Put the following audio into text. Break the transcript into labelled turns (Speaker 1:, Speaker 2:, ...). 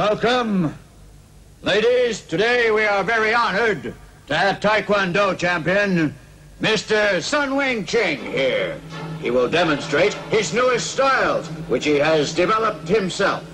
Speaker 1: Welcome. Ladies, today we are very honored to have Taekwondo champion Mr. Sun Wing Ching here. He will demonstrate his newest styles, which he has developed himself.